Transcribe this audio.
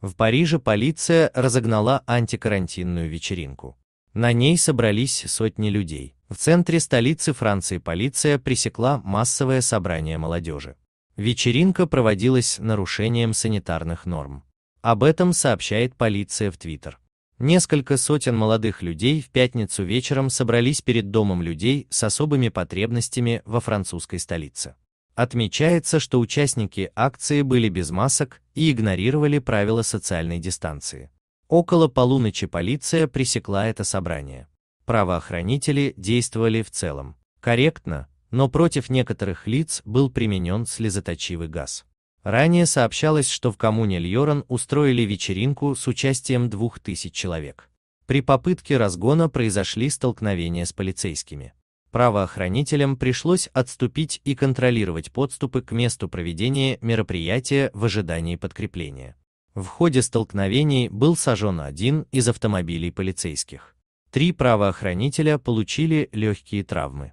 В Париже полиция разогнала антикарантинную вечеринку. На ней собрались сотни людей. В центре столицы Франции полиция пресекла массовое собрание молодежи. Вечеринка проводилась нарушением санитарных норм. Об этом сообщает полиция в Твиттер. Несколько сотен молодых людей в пятницу вечером собрались перед домом людей с особыми потребностями во французской столице. Отмечается, что участники акции были без масок и игнорировали правила социальной дистанции. Около полуночи полиция пресекла это собрание. Правоохранители действовали в целом корректно, но против некоторых лиц был применен слезоточивый газ. Ранее сообщалось, что в коммуне Льоран устроили вечеринку с участием 2000 человек. При попытке разгона произошли столкновения с полицейскими. Правоохранителям пришлось отступить и контролировать подступы к месту проведения мероприятия в ожидании подкрепления. В ходе столкновений был сожжен один из автомобилей полицейских. Три правоохранителя получили легкие травмы.